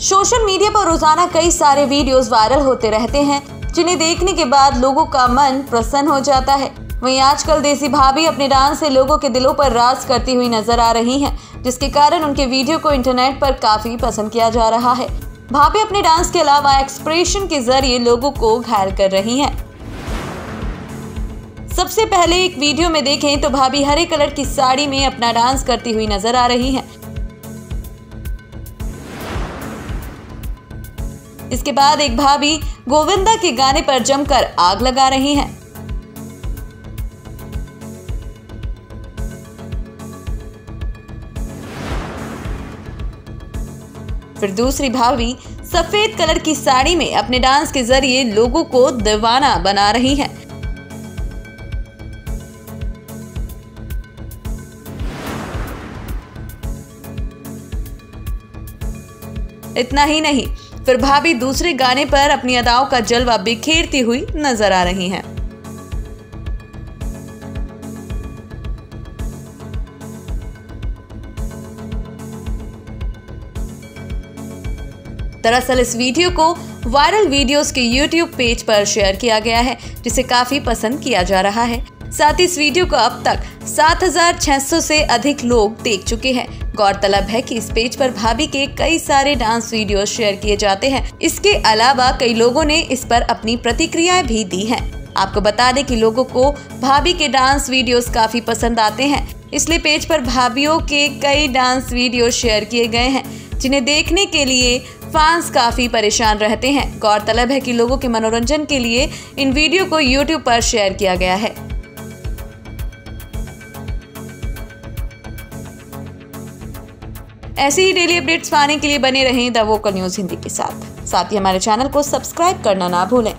Social media पर रोज़ाना कई सारे वीडियोस वायरल होते रहते हैं, जिन्हें देखने के बाद लोगों का मन प्रसन्न हो जाता है। वहीं आजकल देसी भाभी अपने डांस से लोगों के दिलों पर राज करती हुई नज़र आ रही हैं, जिसके कारण उनके वीडियो को इंटरनेट पर काफ़ी पसंद किया जा रहा है। भाभी अपने डांस के अलावा एक्सप्रेशन के ज़रिए लोगों को घायल कर रही हैं। सबसे पहले एक वीडियो में देखें तो भाभी हरे कलर की साड़ी में अपना डांस करती हुई नज़र आ रही हैं। इसके बाद एक भाभी गोविंदा के गाने पर जमकर आग लगा रही हैं। फिर दूसरी भाभी सफ़ेद कलर की साड़ी में अपने डांस के ज़रिए लोगों को दीवाना बना रही हैं। इतना ही नहीं फिर भाभी दूसरे गाने पर अपनी अदाओं का जलवा बिखेरती हुई नज़र आ रही हैं। दरअसल इस वीडियो को वायरल वीडियोस के यूट्यूब पेज पर शेयर किया गया है, जिसे काफ़ी पसंद किया जा रहा है। साथ ही इस वीडियो को अब तक 7,600 से अधिक लोग देख चुके हैं। गौरतलब है कि इस पेज पर भाभी के कई सारे डांस वीडियो शेयर किए जाते हैं। इसके अलावा कई लोगों ने इस पर अपनी प्रतिक्रियाएँ भी दी हैं। आपको बता दें कि लोगों को भाभी के डांस वीडियोस काफ़ी पसंद आते हैं। इसलिए पेज पर भाभीियों के कई डांस वीडियो शेयर किए गए हैं जिन्हें देखने के लिए फैंस काफ़ी परेशान रहते हैं। गौरतलब है कि लोगों के मनोरंजन के लिए इन वीडियो को यूट्यूब पर शेयर किया गया है। ऐसे ही डेली अपडेट्स पाने के लिए बने रहें द वोकल न्यूज़ हिंदी के साथ। साथ ही हमारे चैनल को सब्सक्राइब करना ना भूलें।